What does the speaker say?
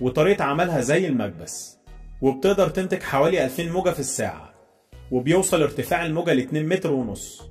وطريقة عملها زي المكبس وبتقدر تنتج حوالي 2000 موجة في الساعة وبيوصل ارتفاع الموجة ل 2 متر ونص.